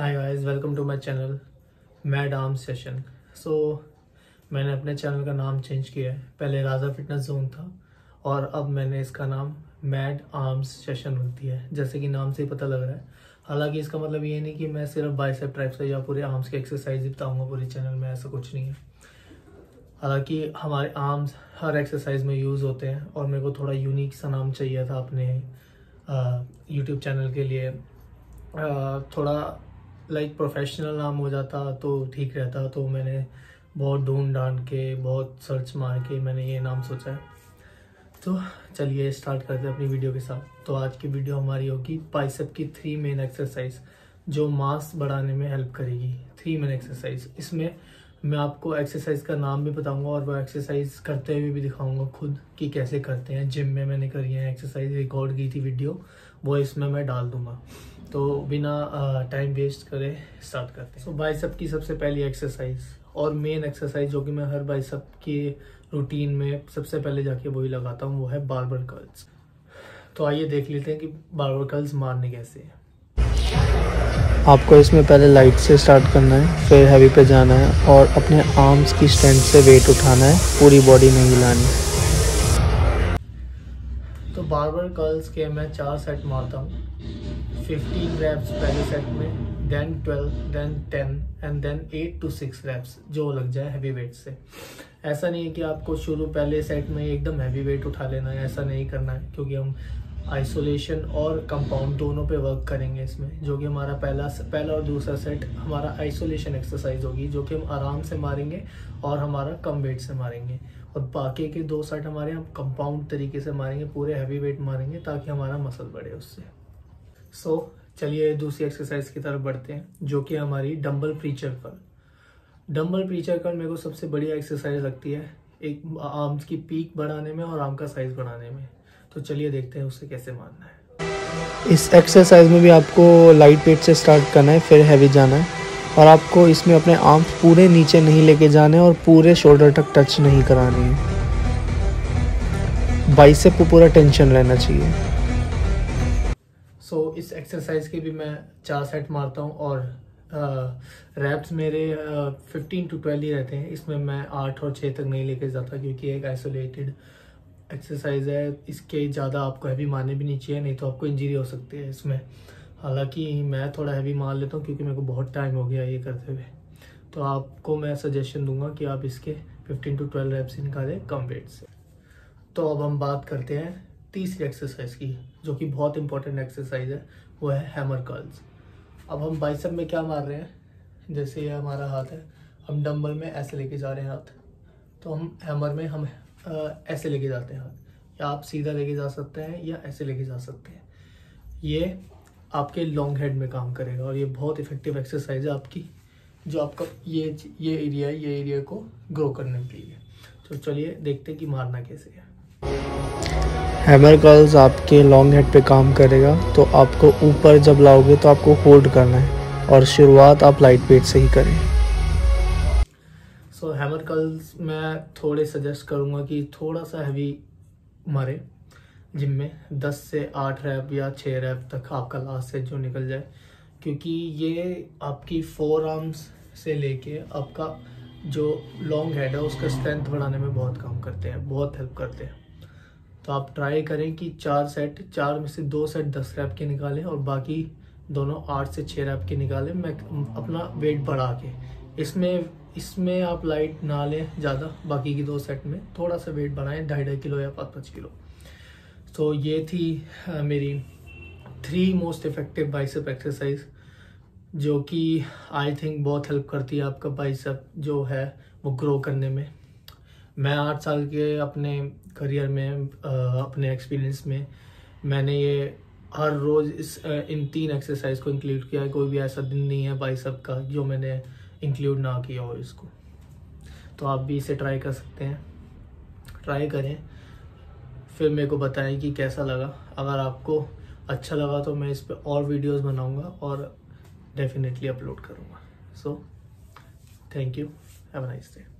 Hi guys welcome to my channel mad arm session so मैंने अपने channel का नाम चेंज किया है। पहले राजा फिटनेस जोन था और अब मैंने इसका नाम मैड आर्म्स सेशन रख दिया है। जैसे कि नाम से ही पता लग रहा है। हालाँकि इसका मतलब ये नहीं कि मैं सिर्फ़ बाइसेप ट्राइप्स या पूरे आर्म्स की एक्सरसाइज ही बताऊँगा पूरे चैनल में ऐसा कुछ नहीं है। हालाँकि हमारे आर्म्स हर एक्सरसाइज में यूज़ होते हैं और मेरे को थोड़ा यूनिक सा नाम चाहिए था अपने यूट्यूब चैनल के लिए। आ, थोड़ा लाइक प्रोफेशनल नाम हो जाता तो ठीक रहता तो मैंने बहुत ढूंढ डांड के, बहुत सर्च मार के मैंने ये नाम सोचा है। तो चलिए स्टार्ट करते हैं अपनी वीडियो के साथ। तो आज की वीडियो हमारी होगी पाइसअप की थ्री मेन एक्सरसाइज जो मास बढ़ाने में हेल्प करेगी। थ्री मेन एक्सरसाइज इसमें मैं आपको एक्सरसाइज का नाम भी बताऊँगा और वो एक्सरसाइज करते हुए भी दिखाऊँगा खुद कि कैसे करते हैं। जिम में मैंने करी है एक्सरसाइज रिकॉर्ड की थी वीडियो वो इसमें मैं डाल दूँगा। तो बिना टाइम वेस्ट करे स्टार्ट करते हैं। सो so, बाइसेप की सबसे पहली एक्सरसाइज और मेन एक्सरसाइज जो कि मैं हर बाइसेप की रूटीन में सबसे पहले जाके वही लगाता हूँ वो है बार्बर कर्ल्स तो आइए देख लेते हैं कि बार्बर कर्ल्स मारने कैसे हैं। आपको इसमें पहले लाइट से स्टार्ट करना है, फिर हैवी पे जाना है और अपने आर्म्स की स्ट्रेंथ से वेट उठाना है, पूरी बॉडी नहीं हिलानी। तो बार्बर कर्ल्स के मैं चार सेट मारता हूँ। 15 रैप्स पहले सेट में then 12 then 10 and then 8 to 6 reps जो लग जाए हैवी वेट से। ऐसा नहीं है कि आपको शुरू पहले सेट में एकदम हैवी वेट उठा लेना है, ऐसा नहीं करना है, क्योंकि हम आइसोलेशन और कंपाउंड दोनों पे वर्क करेंगे इसमें जो कि हमारा पहला पहला और दूसरा सेट हमारा आइसोलेशन एक्सरसाइज होगी जो कि हम आराम से मारेंगे और हमारा कम वेट से मारेंगे। और बाकी के दो सेट हमारे हम कंपाउंड तरीके से मारेंगे पूरे हैवी वेट मारेंगे ताकि हमारा मसल बढ़े उससे। सो so, चलिए दूसरी एक्सरसाइज की तरफ़ बढ़ते हैं जो कि हमारी dumbbell preacher curl dumbbell preacher curl मेरे को सबसे बढ़िया एक्सरसाइज लगती है एक आर्म्स की पीक बढ़ाने में और आर्म का साइज़ बढ़ाने में। तो चलिए देखते हैं उसे कैसे मारना है। इस एक्सरसाइज में भी आपको लाइट वेट से स्टार्ट करना है फिर हैवी जाना है। और आपको इसमें अपने आर्म्स पूरे नीचे नहीं लेके जाने और पूरे शोल्डर तक टच नहीं करानी है। बाइसेप को पूरा टेंशन रहना चाहिए। सो so, इस एक्सरसाइज के भी मैं चार सेट मारता हूँ और रैप्स मेरे फिफ्टीन टू ट्वेल्व ही रहते हैं। इसमें मैं आठ और छः तक नहीं लेके जाता क्योंकि एक आइसोलेटेड एक्सरसाइज है, इसके ज़्यादा आपको हैवी मारने भी नहीं चाहिए, नहीं तो आपको इंजरी हो सकती है इसमें। हालाँकि मैं थोड़ा हैवी मार लेता हूँ क्योंकि मेरे को बहुत टाइम हो गया ये करते हुए। तो आपको मैं सजेशन दूँगा कि आप इसके 15 टू 12 रैप्स निकालें कम वेट से। तो अब हम बात करते हैं तीसरी एक्सरसाइज की, जो कि बहुत इंपॉर्टेंट एक्सरसाइज है, वो है हैमर कर्ल्स अब हम बाइसेप में क्या मार रहे हैं? जैसे ये हमारा हाथ है, हम डम्बल में ऐसे लेके जा रहे हैं हाथ। तो हम हैमर में, हम ऐसे लेके जाते हैं हाथ। या आप सीधा लेके जा सकते हैं या ऐसे लेके जा सकते हैं। ये आपके लॉन्ग हेड में काम करेगा और ये बहुत इफ़ेक्टिव एक्सरसाइज है आपकी, जो आपका ये ये एरिया है, ये एरिया को ग्रो करने के लिए। तो चलिए देखते हैं कि मारना कैसे है। हैमर कर्ल्स आपके लॉन्ग हेड पे काम करेगा तो आपको ऊपर जब लाओगे तो आपको होल्ड करना है और शुरुआत आप लाइट वेट से ही करें। सो हैमर कर्ल्स मैं थोड़े सजेस्ट करूँगा कि थोड़ा सा हैवी मारे जिम में। 10 से 8 रैप या 6 रैप तक आपका लास्ट से जो निकल जाए। क्योंकि ये आपकी फोर आर्म्स से लेके आपका जो लॉन्ग हेड है, उसका स्ट्रेंथ बढ़ाने में बहुत काम करते हैं, बहुत हेल्प करते हैं। तो आप ट्राई करें कि चार सेट चार में से दो सेट दस रैप के निकालें और बाकी दोनों आठ से छः रैप के निकालें। मैं अपना वेट बढ़ा के इसमें इसमें आप लाइट ना लें ज़्यादा बाकी की दो सेट में। थोड़ा सा वेट बढ़ाएँ ढाई ढाई किलो या पाँच पाँच किलो। तो ये थी आ, मेरी three most effective bicep exercise जो कि आई थिंक बहुत हेल्प करती है आपका बाइसेप जो है वो ग्रो करने में। मैं आठ साल के अपने करियर में आ, अपने एक्सपीरियंस में मैंने ये हर रोज़ इस इन तीन एक्सरसाइज को इंक्लूड किया है। कोई भी ऐसा दिन नहीं है सब का जो मैंने इंक्लूड ना किया हो इसको। तो आप भी इसे ट्राई कर सकते हैं। ट्राई करें। फिर मेरे को बताएँ कि कैसा लगा। अगर आपको अच्छा लगा तो मैं इस पर और वीडियोस बनाऊँगा और डेफिनेटली अपलोड करूँगा। So thank you have a nice day